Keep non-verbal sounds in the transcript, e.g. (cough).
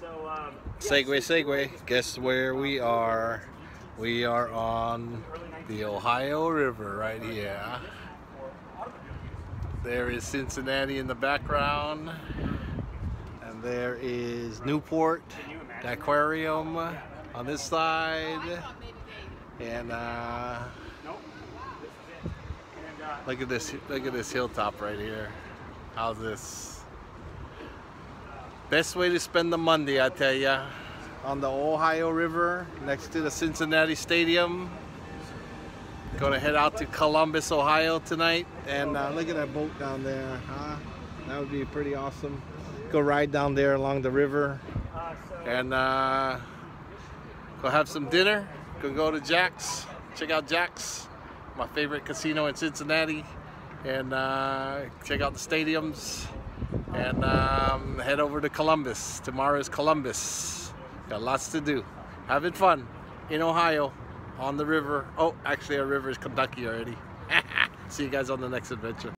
So, um, Segway, Segway. Guess where we are? We are on the Ohio River right here. There is Cincinnati in the background. And there is Newport, the aquarium on this side. And uh, look at this look at this hilltop right here. How's this? Best way to spend the Monday, I tell ya. On the Ohio River, next to the Cincinnati Stadium. Gonna head out to Columbus, Ohio tonight. And uh, look at that boat down there, huh? That would be pretty awesome. Go ride down there along the river. And uh, go have some dinner. Go go to Jack's. Check out Jack's, my favorite casino in Cincinnati. And uh, check out the stadiums and um, head over to Columbus. Tomorrow is Columbus. Got lots to do. Having fun in Ohio on the river. Oh, actually, our river is Kentucky already. (laughs) See you guys on the next adventure.